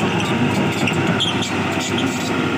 Thank you.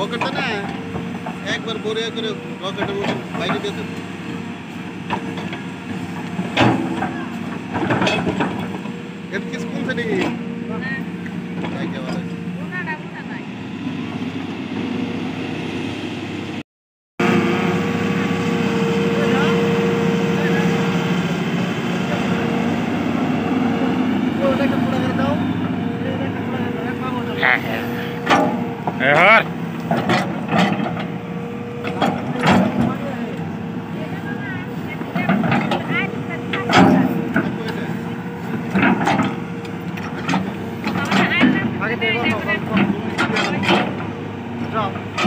রকেটটা না একবার বড়ে করে রকেটের বাইরে বেঁধে Errar! Drop.